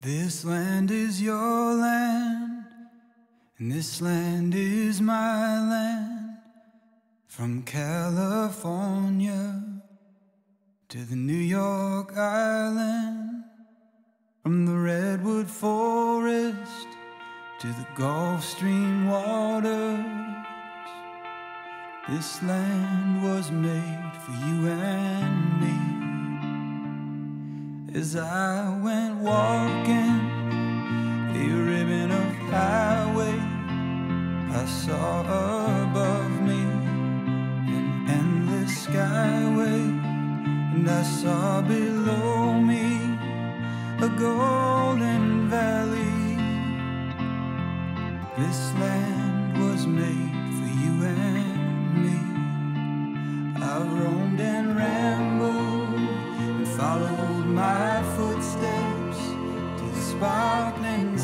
This land is your land, and this land is my land. From California to the New York Island, from the Redwood Forest to the Gulf Stream waters. This land was made for you and. As I went walking a ribbon of highway, I saw above me an endless skyway, and I saw below me a golden valley. This land was footsteps to the sparkling